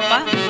Appa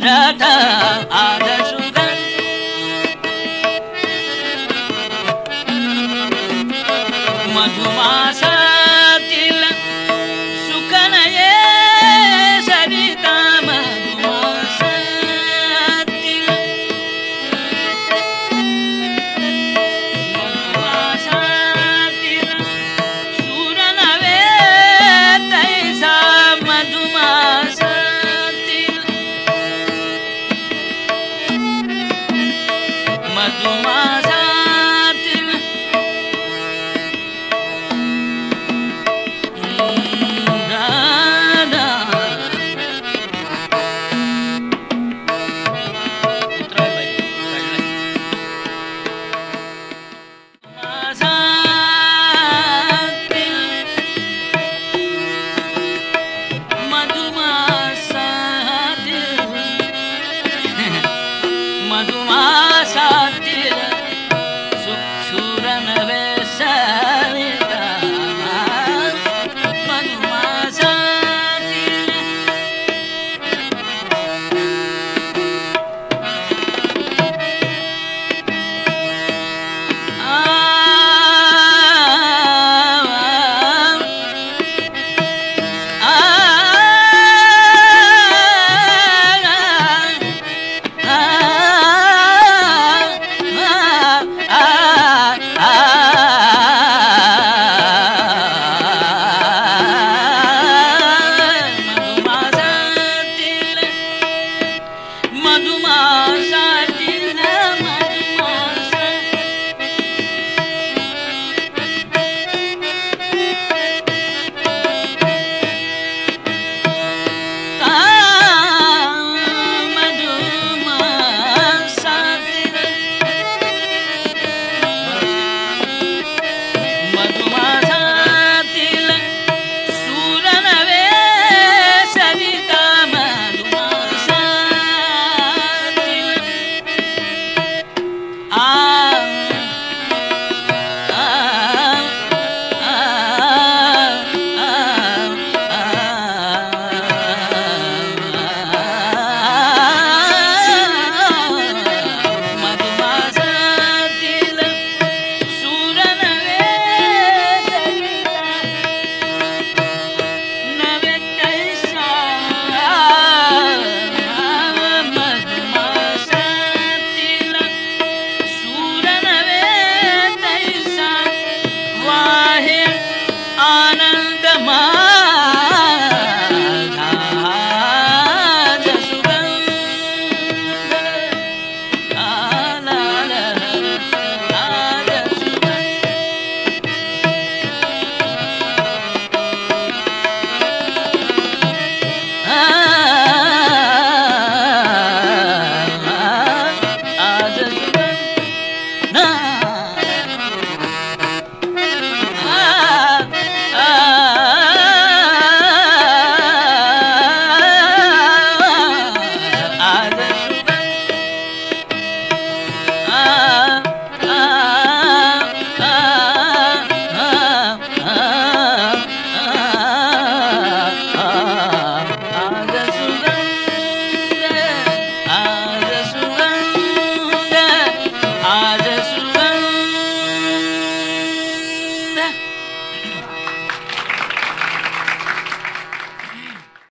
da da da.